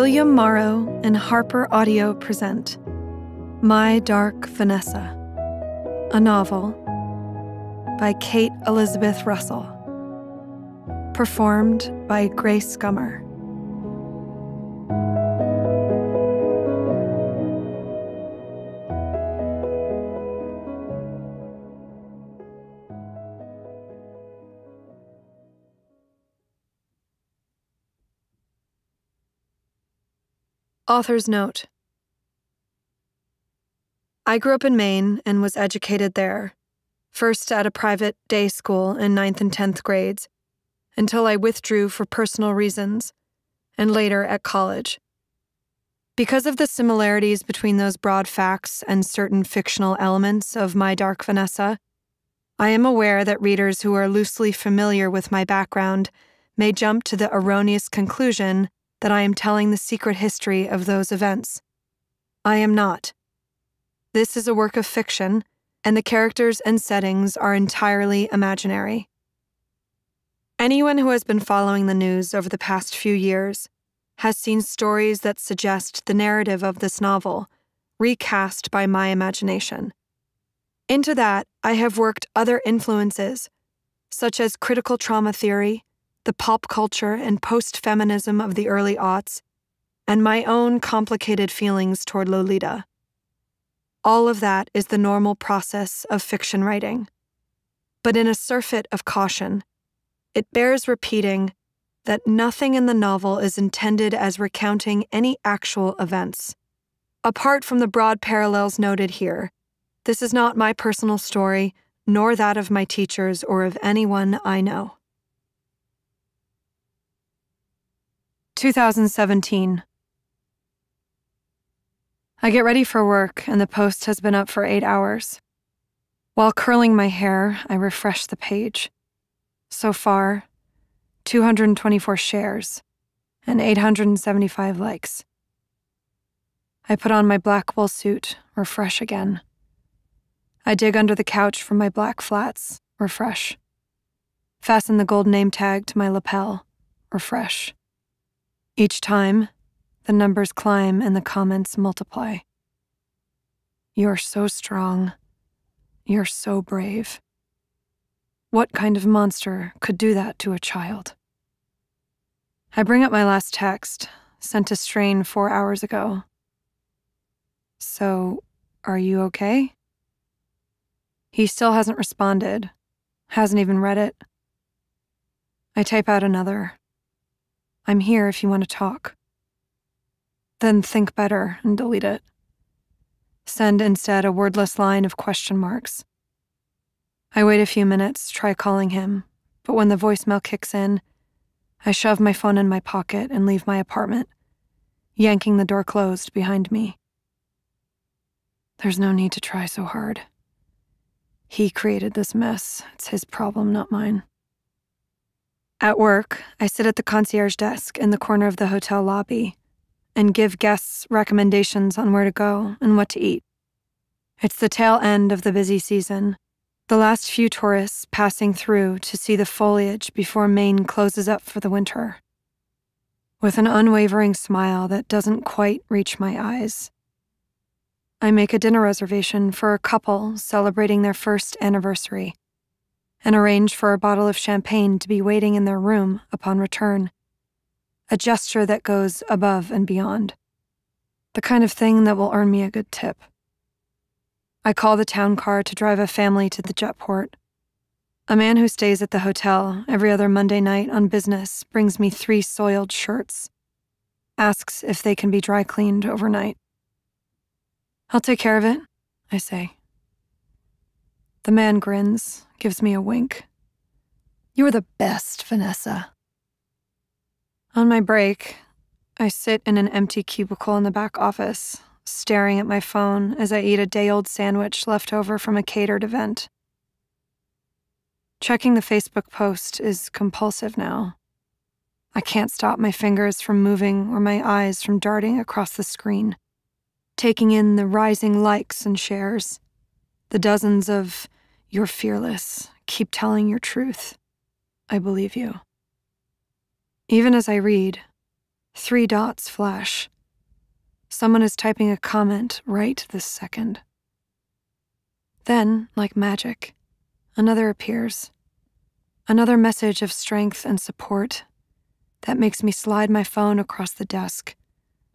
William Morrow and Harper Audio present My Dark Vanessa, a novel by Kate Elizabeth Russell, performed by Grace Gummer. Author's Note I grew up in Maine and was educated there, first at a private day school in ninth and 10th grades, until I withdrew for personal reasons, and later at college. Because of the similarities between those broad facts and certain fictional elements of My Dark Vanessa, I am aware that readers who are loosely familiar with my background may jump to the erroneous conclusion that I am telling the secret history of those events. I am not. This is a work of fiction, and the characters and settings are entirely imaginary. Anyone who has been following the news over the past few years has seen stories that suggest the narrative of this novel, recast by my imagination. Into that, I have worked other influences, such as critical trauma theory, the pop culture and post feminism of the early aughts, and my own complicated feelings toward Lolita. All of that is the normal process of fiction writing. But in a surfeit of caution, it bears repeating that nothing in the novel is intended as recounting any actual events. Apart from the broad parallels noted here, this is not my personal story, nor that of my teachers or of anyone I know. 2017. I get ready for work, and the post has been up for eight hours. While curling my hair, I refresh the page. So far, 224 shares and 875 likes. I put on my black wool suit, refresh again. I dig under the couch for my black flats, refresh. Fasten the gold name tag to my lapel, refresh. Each time, the numbers climb and the comments multiply. You're so strong. You're so brave. What kind of monster could do that to a child? I bring up my last text, sent to Strane four hours ago. So, are you okay? He still hasn't responded, hasn't even read it. I type out another. I'm here if you want to talk. Then think better and delete it. Send instead a wordless line of question marks. I wait a few minutes, try calling him, but when the voicemail kicks in, I shove my phone in my pocket and leave my apartment, yanking the door closed behind me. There's no need to try so hard. He created this mess. It's his problem, not mine. At work, I sit at the concierge desk in the corner of the hotel lobby and give guests recommendations on where to go and what to eat. It's the tail end of the busy season, the last few tourists passing through to see the foliage before Maine closes up for the winter. With an unwavering smile that doesn't quite reach my eyes, I make a dinner reservation for a couple celebrating their first anniversary and arrange for a bottle of champagne to be waiting in their room upon return. A gesture that goes above and beyond. The kind of thing that will earn me a good tip. I call the town car to drive a family to the jetport. A man who stays at the hotel every other Monday night on business brings me three soiled shirts. Asks if they can be dry cleaned overnight. I'll take care of it, I say. The man grins, gives me a wink. You're the best, Vanessa. On my break, I sit in an empty cubicle in the back office, staring at my phone as I eat a day old sandwich left over from a catered event. Checking the Facebook post is compulsive now. I can't stop my fingers from moving or my eyes from darting across the screen, taking in the rising likes and shares, the dozens of you're fearless. Keep telling your truth. I believe you. Even as I read, Three dots flash. Someone is typing a comment right this second. Then, like magic, another appears. Another message of strength and support that makes me slide my phone across the desk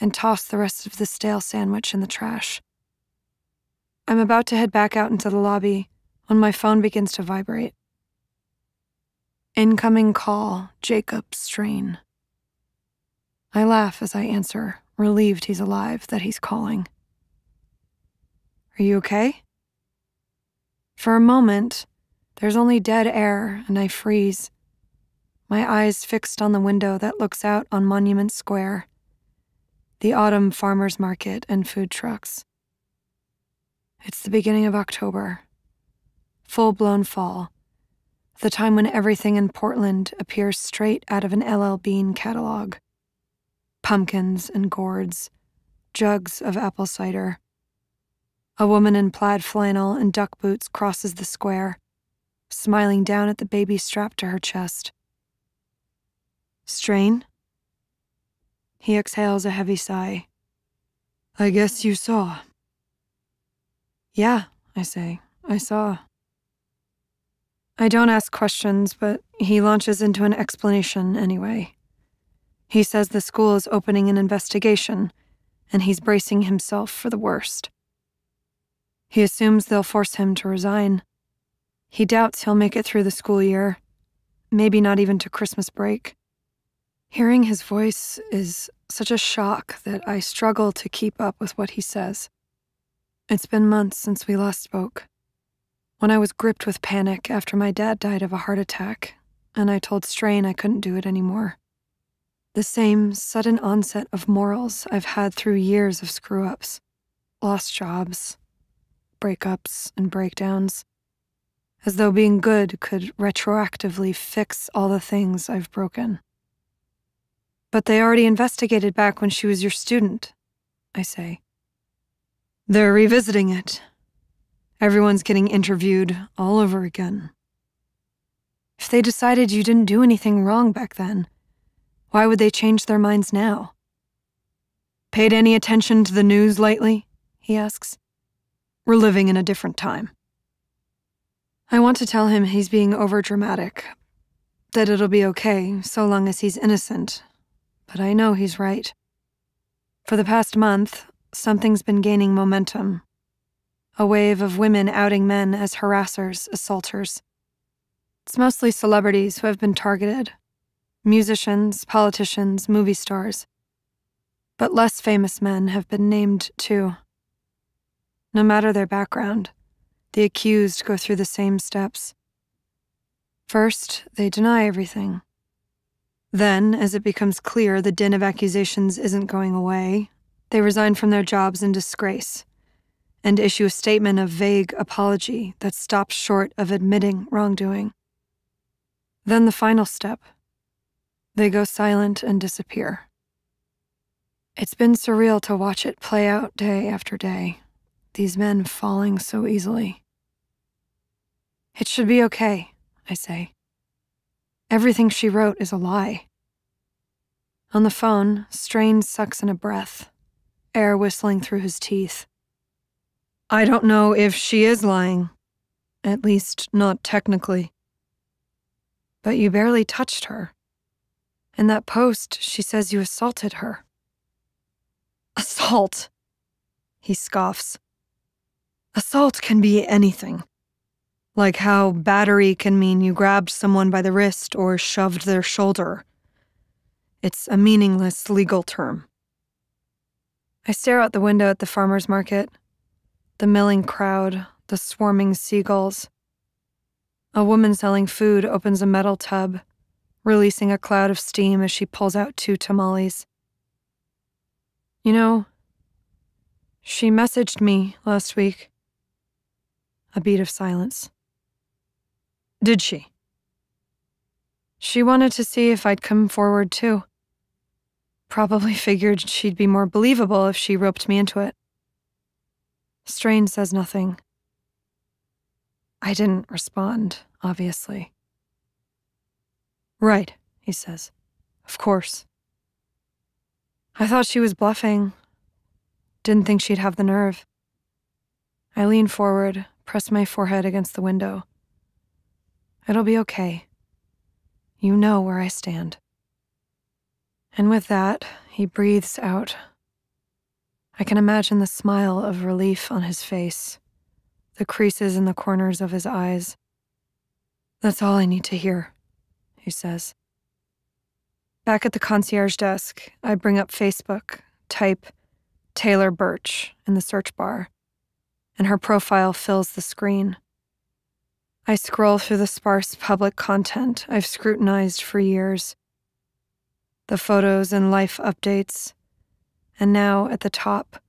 and toss the rest of the stale sandwich in the trash. I'm about to head back out into the lobby when my phone begins to vibrate. Incoming call, Jacob Strane. I laugh as I answer, relieved he's alive, that he's calling. Are you okay? For a moment, there's only dead air, and I freeze. My eyes fixed on the window that looks out on Monument Square, the autumn farmers market and food trucks. It's the beginning of October, full blown fall, the time when everything in Portland appears straight out of an LL Bean catalog pumpkins and gourds, jugs of apple cider. A woman in plaid flannel and duck boots crosses the square, smiling down at the baby strapped to her chest. Strane? He exhales a heavy sigh. I guess you saw. Yeah, I say. I saw. I don't ask questions, but he launches into an explanation anyway. He says the school is opening an investigation, and he's bracing himself for the worst. He assumes they'll force him to resign. He doubts he'll make it through the school year, maybe not even to Christmas break. Hearing his voice is such a shock that I struggle to keep up with what he says. It's been months since we last spoke. When I was gripped with panic after my dad died of a heart attack, and I told Strane I couldn't do it anymore. The same sudden onset of morals I've had through years of screw ups, lost jobs, breakups, and breakdowns. As though being good could retroactively fix all the things I've broken. But they already investigated back when she was your student, I say. They're revisiting it. Everyone's getting interviewed all over again. If they decided you didn't do anything wrong back then, why would they change their minds now? Paid any attention to the news lately? He asks. We're living in a different time. I want to tell him he's being overdramatic, that it'll be okay so long as he's innocent, but I know he's right. For the past month, something's been gaining momentum. A wave of women outing men as harassers, assaulters. It's mostly celebrities who have been targeted musicians, politicians, movie stars. But less famous men have been named too. No matter their background, the accused go through the same steps. First, they deny everything. Then, as it becomes clear the din of accusations isn't going away, they resign from their jobs in disgrace and issue a statement of vague apology that stops short of admitting wrongdoing. Then the final step they go silent and disappear. It's been surreal to watch it play out day after day, these men falling so easily. It should be okay, I say. Everything she wrote is a lie. On the phone, Strane sucks in a breath air whistling through his teeth. I don't know if she is lying. At least, not technically. But you barely touched her. In that post, she says you assaulted her. Assault? He scoffs. Assault can be anything. Like how battery can mean you grabbed someone by the wrist or shoved their shoulder. It's a meaningless legal term. I stare out the window at the farmer's market, the milling crowd, the swarming seagulls. A woman selling food opens a metal tub, releasing a cloud of steam as she pulls out two tamales. You know, she messaged me last week. A beat of silence. Did she? She wanted to see if I'd come forward too. Probably figured she'd be more believable if she roped me into it. Strane says nothing. I didn't respond, obviously. Right, he says. Of course. I thought she was bluffing. Didn't think she'd have the nerve. I leaned forward, press my forehead against the window. It'll be okay. You know where I stand. And with that, he breathes out. I can imagine the smile of relief on his face, the creases in the corners of his eyes. That's all I need to hear, he says. Back at the concierge desk, I bring up Facebook, type Taylor Birch in the search bar, and her profile fills the screen. I scroll through the sparse public content I've scrutinized for years the photos and life updates, and now at the top,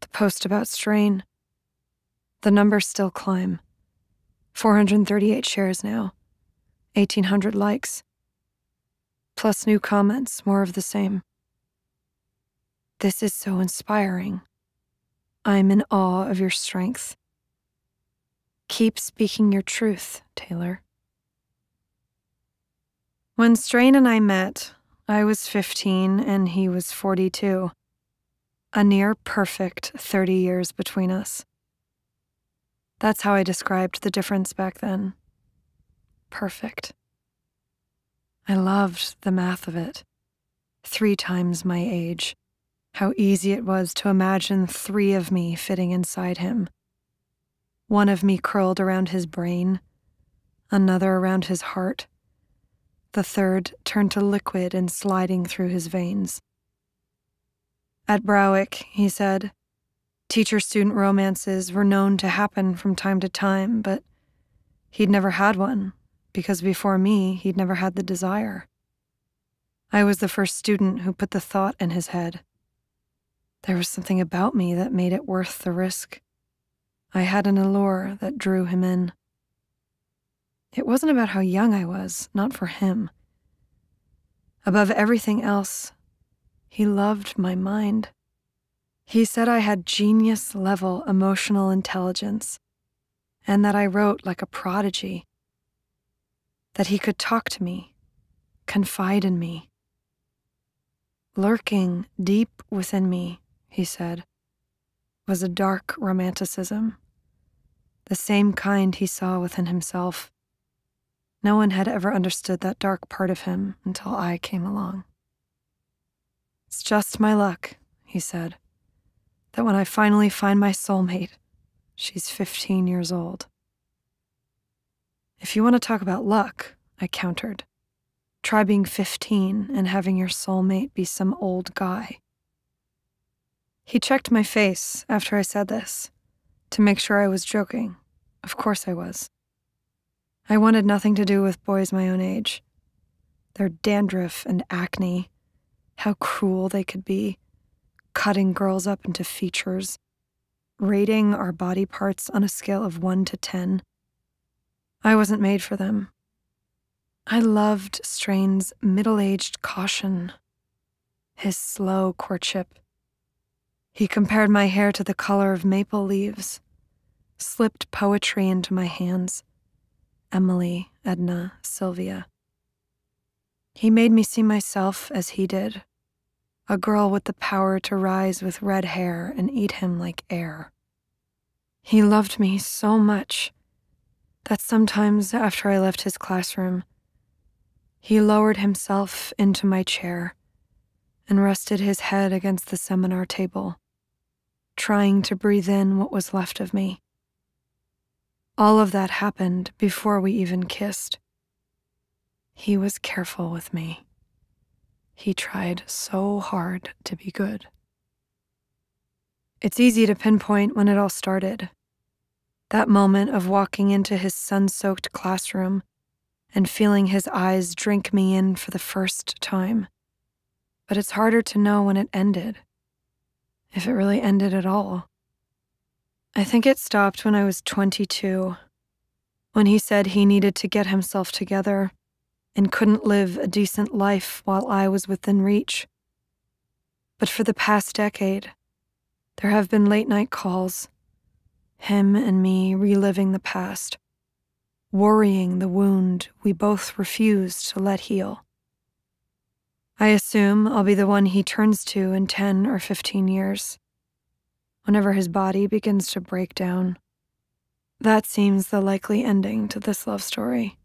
the post about Strane. The numbers still climb 438 shares now, 1,800 likes, plus new comments, more of the same. This is so inspiring. I'm in awe of your strength. Keep speaking your truth, Taylor. When Strane and I met, I was 15 and he was 42. A near perfect 30 years between us. That's how I described the difference back then. Perfect. I loved the math of it. Three times my age. How easy it was to imagine three of me fitting inside him. One of me curled around his brain, another around his heart the third turned to liquid and sliding through his veins. At Browick, he said, teacher student romances were known to happen from time to time, but he'd never had one because before me, he'd never had the desire. I was the first student who put the thought in his head. There was something about me that made it worth the risk. I had an allure that drew him in. It wasn't about how young I was, not for him. Above everything else, he loved my mind. He said I had genius level emotional intelligence and that I wrote like a prodigy. That he could talk to me, confide in me. Lurking deep within me, he said, was a dark romanticism, the same kind he saw within himself. No one had ever understood that dark part of him until I came along. It's just my luck, he said, that when I finally find my soulmate, she's 15 years old. If you want to talk about luck, I countered, try being 15 and having your soulmate be some old guy. He checked my face after I said this to make sure I was joking. Of course I was. I wanted nothing to do with boys my own age. Their dandruff and acne, how cruel they could be, cutting girls up into features, rating our body parts on a scale of 1 to 10. I wasn't made for them. I loved Strane's middle aged caution, his slow courtship. He compared my hair to the color of maple leaves, slipped poetry into my hands Emily, Edna, Sylvia. He made me see myself as he did a girl with the power to rise with red hair and eat him like air. He loved me so much that sometimes after I left his classroom, he lowered himself into my chair and rested his head against the seminar table, trying to breathe in what was left of me. All of that happened before we even kissed. He was careful with me. He tried so hard to be good. It's easy to pinpoint when it all started. That moment of walking into his sun soaked classroom and feeling his eyes drink me in for the first time. But it's harder to know when it ended, if it really ended at all. I think it stopped when I was 22, when he said he needed to get himself together and couldn't live a decent life while I was within reach. But for the past decade, there have been late night calls, him and me reliving the past, worrying the wound we both refused to let heal. I assume I'll be the one he turns to in 10 or 15 years, whenever his body begins to break down. That seems the likely ending to this love story.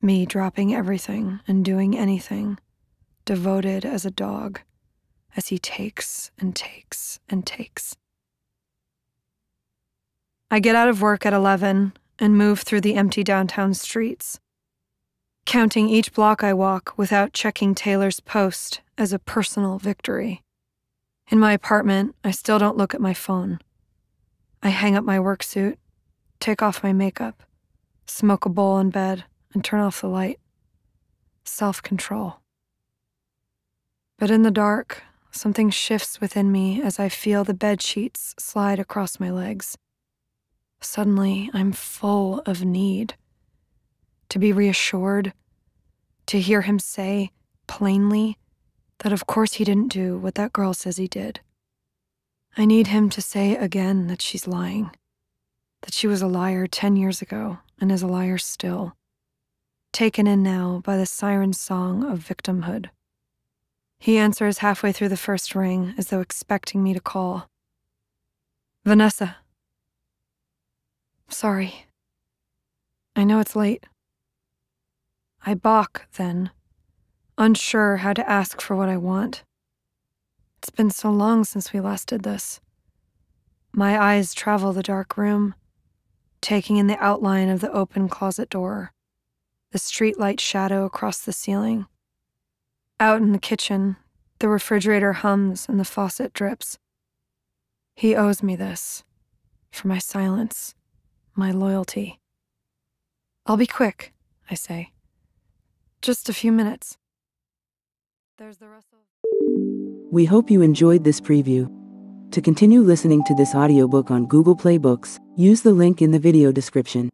Me dropping everything and doing anything, devoted as a dog, as he takes and takes and takes. I get out of work at 11 and move through the empty downtown streets counting each block I walk without checking Taylor's post as a personal victory. In my apartment, I still don't look at my phone. I hang up my work suit, take off my makeup, smoke a bowl in bed, and turn off the light. Self control. But in the dark, something shifts within me as I feel the bed sheets slide across my legs. Suddenly, I'm full of need to be reassured, to hear him say plainly that of course he didn't do what that girl says he did. I need him to say again that she's lying, that she was a liar 10 years ago and is a liar still, taken in now by the siren song of victimhood. He answers halfway through the first ring as though expecting me to call. Vanessa. Sorry. I know it's late. I balk then, unsure how to ask for what I want. It's been so long since we last did this. My eyes travel the dark room, taking in the outline of the open closet door, the streetlight shadow across the ceiling. Out in the kitchen, the refrigerator hums and the faucet drips. He owes me this for my silence, my loyalty. I'll be quick, I say. Just a few minutes. There's the rest of. We hope you enjoyed this preview. To continue listening to this audiobook on Google Play Books, use the link in the video description.